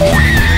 Wow!